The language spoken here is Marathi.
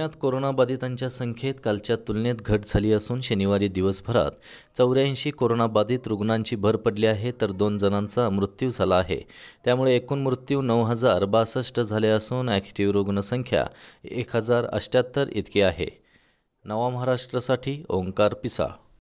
पुण्यात कोरोनाबाधितांच्या संख्येत कालच्या तुलनेत घट झाली असून शनिवारी दिवसभरात चौऱ्याऐंशी कोरोनाबाधित रुग्णांची भर पडली आहे तर दोन जणांचा मृत्यू झाला आहे. त्यामुळे एकूण मृत्यू नऊ हजार बासष्ट झाले असून ॲक्टिव्ह रुग्णसंख्या एक हजार अष्ट्याहत्तर इतकी आहे. नवा महाराष्ट्रासाठी ओंकार पिसाळ